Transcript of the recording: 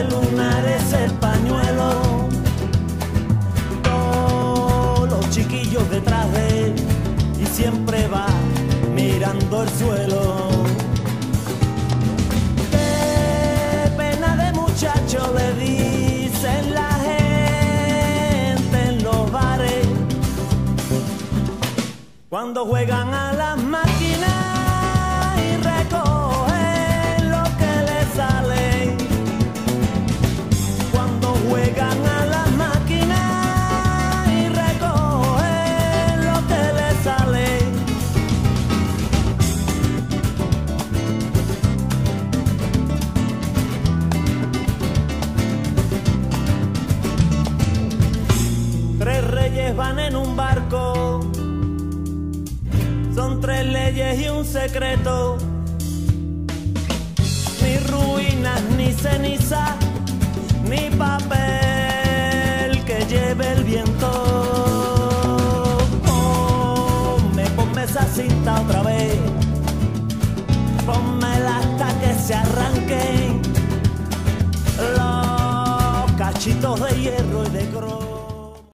hace el pañuelo. Todos los chiquillos detrás de él y siempre va mirando el suelo. Qué pena de muchacho le dicen la gente en los bares cuando juegan a las máquinas van en un barco. Son tres leyes y un secreto. Ni ruinas, ni ceniza, ni papel se arranquen los cachitos de hierro y de cromo.